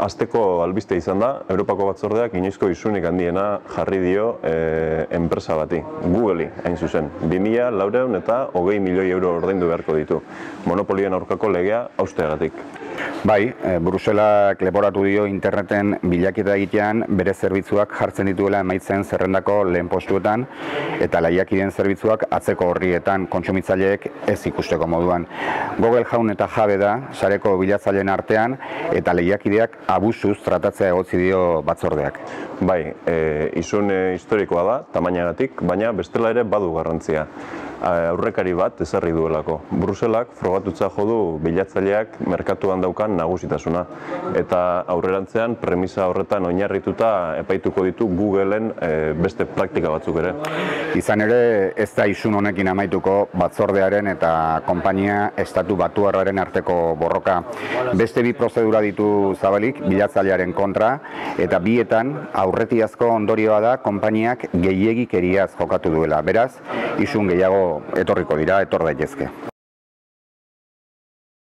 Azteko albiste izan da, Europako batzordeak inoizko isunik handiena jarri dio e, enpresa bati, Google'i hain zuzen. 2000 laureun eta hogei milioi euro ordaindu beharko ditu. Monopolien aurkako legea austeagatik. Bai, e, Bruselak leporatu dio interneten bilaketa egitean bere zerbitzuak jartzen dituela emaitzen zerrendako lehen postuetan eta lehiakideen zerbitzuak atzeko horrietan kontsumitzaileek ez ikusteko moduan. Google jaun eta jabe da, sareko bilatzaileen artean eta lehiakideak abusuz tratatzea egotzi dio batzordeak. Bai, e, izun e, historikoa da, tamainagatik, baina bestela ere badu garrantzia aurrekari bat ezarri duelako. Bruselak frogatutza jo du bilatzaileak merkatuan daukan nagusitasuna eta aurrerantzean premisa horretan oinarrituta epaituko ditu Googleen e, beste praktika batzuk ere. Izan ere ez da isun honekin amaituko batzordearen eta konpainia estatu batuarraren arteko borroka. Beste bi prozedura ditu zabalik bilatzailearen kontra eta bietan aurretiazko ondorioa da konpainiak gehiegikeriaz jokatu duela. Beraz, isun gehiago etorriko dira, etor daitezke.